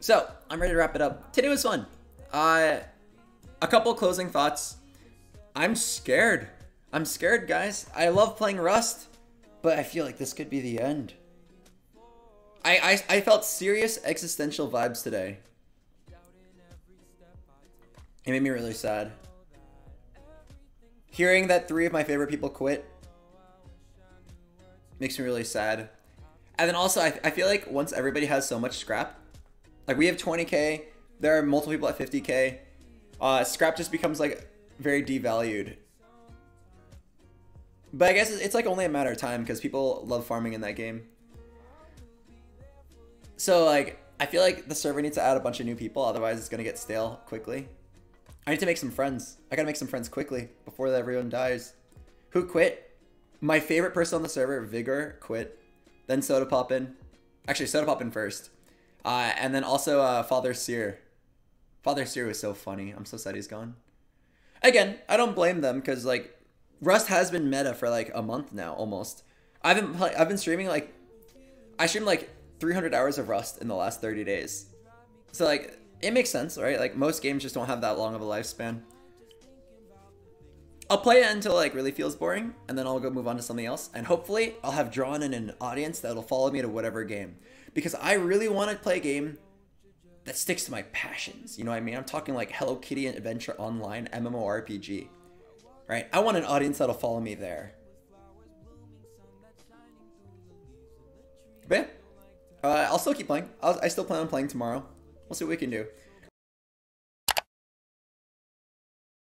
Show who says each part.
Speaker 1: So, I'm ready to wrap it up. Today was fun. Uh, a couple closing thoughts. I'm scared. I'm scared, guys. I love playing Rust, but I feel like this could be the end. I, I, I felt serious existential vibes today. It made me really sad. Hearing that three of my favorite people quit makes me really sad. And then also, I, I feel like once everybody has so much scrap, like we have 20k, there are multiple people at 50k, uh, scrap just becomes like very devalued. But I guess it's like only a matter of time because people love farming in that game. So like, I feel like the server needs to add a bunch of new people, otherwise it's gonna get stale quickly. I need to make some friends. I gotta make some friends quickly before everyone dies. Who quit? My favorite person on the server, Vigor, quit. Then Sodapoppin. Actually, Sodapoppin first. Uh, and then also uh, Father Cyr. Father Cyr was so funny. I'm so sad he's gone. Again, I don't blame them because like Rust has been meta for like a month now almost. I've been I've been streaming like I streamed like 300 hours of Rust in the last 30 days. So like it makes sense, right? Like most games just don't have that long of a lifespan. I'll play it until like really feels boring, and then I'll go move on to something else. And hopefully, I'll have drawn in an audience that'll follow me to whatever game, because I really want to play a game that sticks to my passions. You know what I mean? I'm talking like Hello Kitty and Adventure Online MMORPG, right? I want an audience that'll follow me there. But yeah, uh, I'll still keep playing. I'll, I still plan on playing tomorrow. We'll see what we can do.